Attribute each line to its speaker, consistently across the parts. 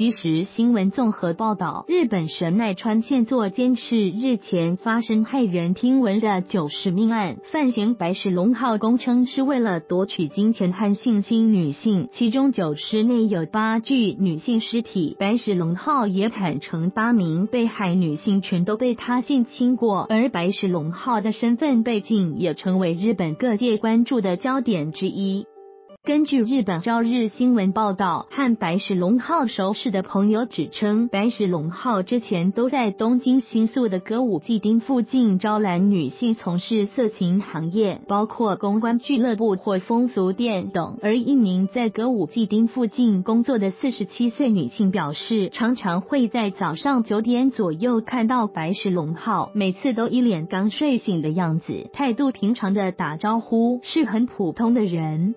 Speaker 1: 即时新闻综合报道，日本神奈川县做监视日前发生骇人听闻的九十命案，犯嫌白石龙号供称是为了夺取金钱和性侵女性，其中九尸内有八具女性尸体。白石龙号也坦诚，八名被害女性全都被他性侵过，而白石龙号的身份背景也成为日本各界关注的焦点之一。根据日本朝日新闻报道，和白石龙号熟识的朋友指称，白石龙号之前都在东京新宿的歌舞伎町附近招揽女性从事色情行业，包括公关俱乐部或风俗店等。而一名在歌舞伎町附近工作的四十七岁女性表示，常常会在早上九点左右看到白石龙号，每次都一脸刚睡醒的样子，态度平常的打招呼，是很普通的人。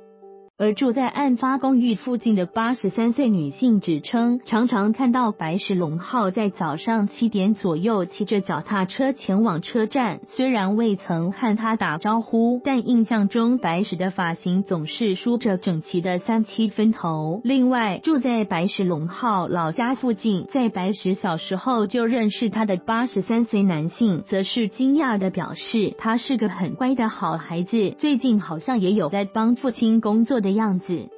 Speaker 1: 而住在案发公寓附近的八十三岁女性指称，常常看到白石龙浩在早上七点左右骑着脚踏车前往车站。虽然未曾和他打招呼，但印象中白石的发型总是梳着整齐的三七分头。另外，住在白石龙浩老家附近，在白石小时候就认识他的八十三岁男性，则是惊讶的表示，他是个很乖的好孩子，最近好像也有在帮父亲工作。的样子。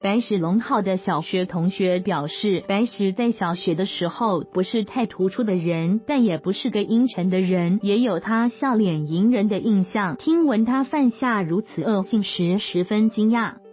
Speaker 1: 白石龙号的小学同学表示，白石在小学的时候不是太突出的人，但也不是个阴沉的人，也有他笑脸迎人的印象。听闻他犯下如此恶行时，十分惊讶。